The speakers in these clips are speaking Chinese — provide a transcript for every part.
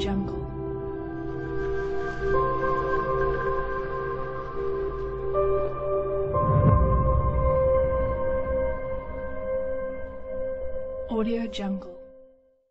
Jungle. Audio Jungle.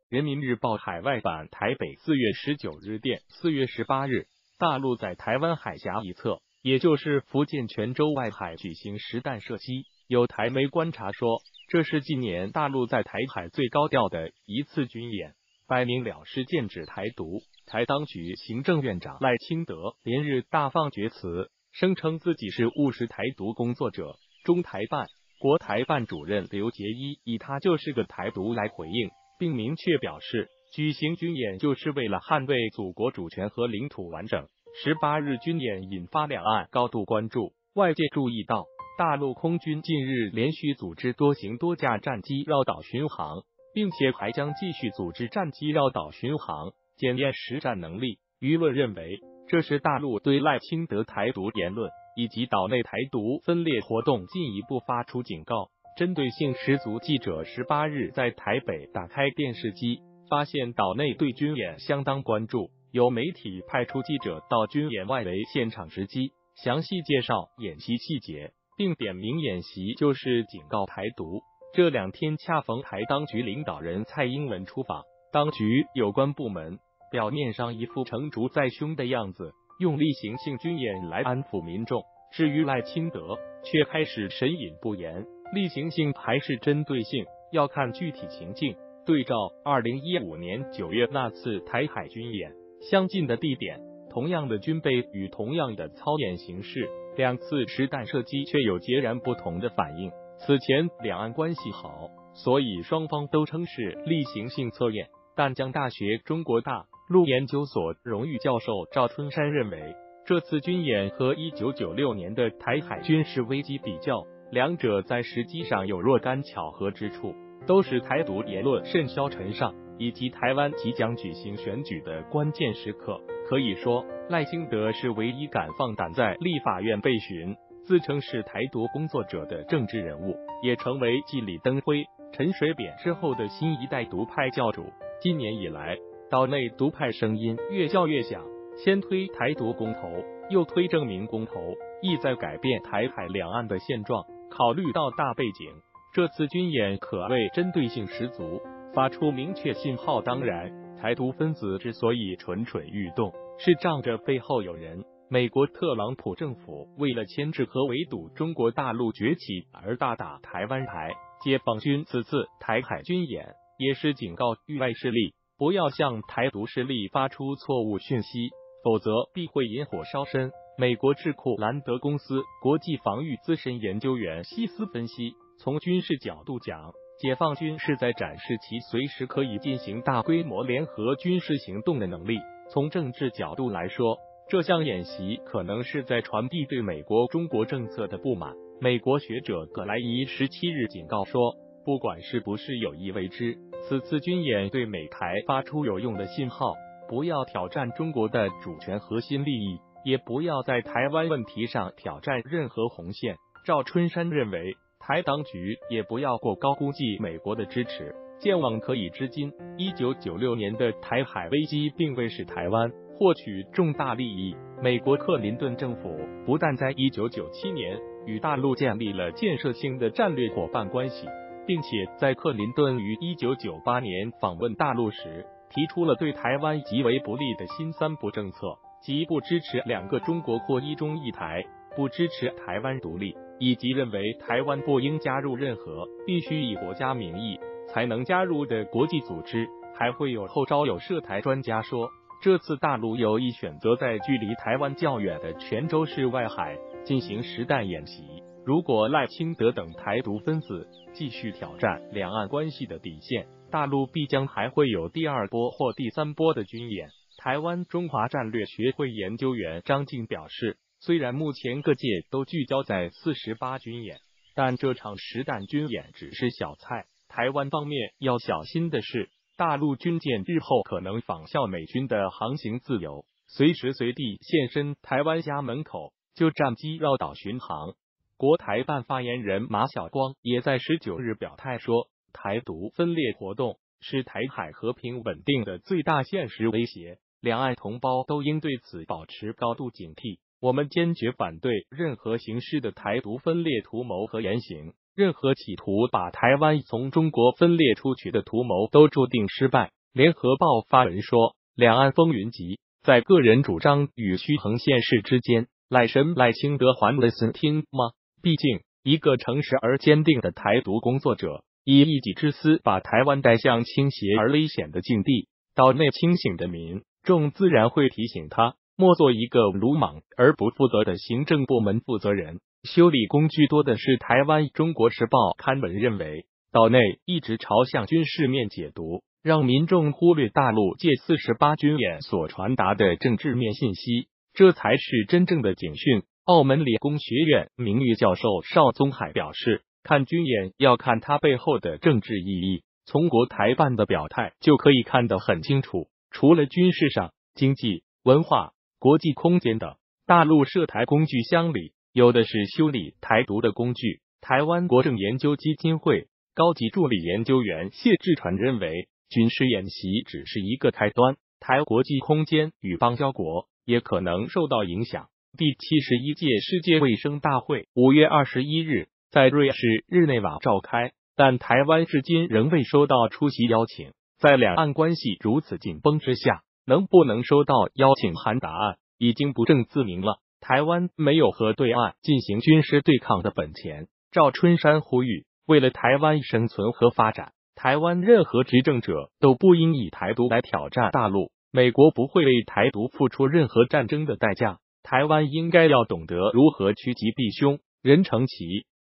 人民日报海外版台北四月十九日电，四月十八日，大陆在台湾海峡一侧，也就是福建泉州外海举行实弹射击。有台媒观察说，这是近年大陆在台海最高调的一次军演，摆明了是剑指台独。台当局行政院长赖清德连日大放厥词，声称自己是务实台独工作者。中台办、国台办主任刘杰一以他就是个台独来回应，并明确表示，举行军演就是为了捍卫祖国主权和领土完整。十八日军演引发两岸高度关注，外界注意到。大陆空军近日连续组织多型多架战机绕岛巡航，并且还将继续组织战机绕岛巡航，检验实战能力。舆论认为，这是大陆对赖清德台独言论以及岛内台独分裂活动进一步发出警告，针对性十足。记者十八日在台北打开电视机，发现岛内对军演相当关注，有媒体派出记者到军演外围现场直击，详细介绍演习细节。并点名演习就是警告台独。这两天恰逢台当局领导人蔡英文出访，当局有关部门表面上一副成竹在胸的样子，用例行性军演来安抚民众。至于赖清德，却开始神隐不言。例行性还是针对性，要看具体情境。对照二零一五年九月那次台海军演，相近的地点，同样的军备与同样的操演形式。两次实弹射击却有截然不同的反应。此前两岸关系好，所以双方都称是例行性测验。淡江大学中国大陆研究所荣誉教授赵春山认为，这次军演和一九九六年的台海军事危机比较，两者在实际上有若干巧合之处，都是台独言论甚嚣尘上，以及台湾即将举行选举的关键时刻。可以说。赖清德是唯一敢放胆在立法院被询、自称是台独工作者的政治人物，也成为继李登辉、陈水扁之后的新一代独派教主。今年以来，岛内独派声音越叫越响，先推台独公投，又推证明公投，意在改变台海两岸的现状。考虑到大背景，这次军演可谓针对性十足，发出明确信号。当然，台独分子之所以蠢蠢欲动。是仗着背后有人，美国特朗普政府为了牵制和围堵中国大陆崛起而大打台湾牌。解放军此次台海军演也是警告域外势力，不要向台独势力发出错误讯息，否则必会引火烧身。美国智库兰德公司国际防御资深研究员西斯分析，从军事角度讲，解放军是在展示其随时可以进行大规模联合军事行动的能力。从政治角度来说，这项演习可能是在传递对美国中国政策的不满。美国学者葛莱伊十七日警告说，不管是不是有意为之，此次军演对美台发出有用的信号，不要挑战中国的主权核心利益，也不要在台湾问题上挑战任何红线。赵春山认为，台当局也不要过高估计美国的支持。见往可以知今，一九九六年的台海危机并未使台湾获取重大利益。美国克林顿政府不但在一九九七年与大陆建立了建设性的战略伙伴关系，并且在克林顿于一九九八年访问大陆时，提出了对台湾极为不利的新三不政策，即不支持两个中国或一中一台，不支持台湾独立，以及认为台湾不应加入任何必须以国家名义。才能加入的国际组织，还会有后招有涉台专家说，这次大陆有意选择在距离台湾较远的泉州市外海进行实弹演习。如果赖清德等台独分子继续挑战两岸关系的底线，大陆必将还会有第二波或第三波的军演。台湾中华战略学会研究员张静表示，虽然目前各界都聚焦在四十八军演，但这场实弹军演只是小菜。台湾方面要小心的是，大陆军舰日后可能仿效美军的航行自由，随时随地现身台湾家门口，就战机绕岛巡航。国台办发言人马晓光也在十九日表态说，台独分裂活动是台海和平稳定的最大现实威胁，两岸同胞都应对此保持高度警惕。我们坚决反对任何形式的台独分裂图谋和言行，任何企图把台湾从中国分裂出去的图谋都注定失败。联合报发文说，两岸风云集，在个人主张与虚衡现实之间，赖神赖清德还得森听吗？毕竟，一个诚实而坚定的台独工作者，以一己之私把台湾带向倾斜而危险的境地，岛内清醒的民众自然会提醒他。莫做一个鲁莽而不负责的行政部门负责人。修理工具多的是台湾。中国时报刊文认为，岛内一直朝向军事面解读，让民众忽略大陆借四十八军演所传达的政治面信息，这才是真正的警讯。澳门理工学院名誉教授邵宗海表示，看军演要看它背后的政治意义，从国台办的表态就可以看得很清楚。除了军事上，经济、文化。国际空间等大陆涉台工具箱里，有的是修理台独的工具。台湾国政研究基金会高级助理研究员谢志传认为，军事演习只是一个开端，台国际空间与邦交国也可能受到影响。第七十一届世界卫生大会五月二十一日在瑞士日内瓦召开，但台湾至今仍未收到出席邀请。在两岸关系如此紧绷之下。能不能收到邀请函？答案已经不证自明了。台湾没有和对岸进行军事对抗的本钱。赵春山呼吁，为了台湾生存和发展，台湾任何执政者都不应以台独来挑战大陆。美国不会为台独付出任何战争的代价。台湾应该要懂得如何趋吉避凶。任成奇。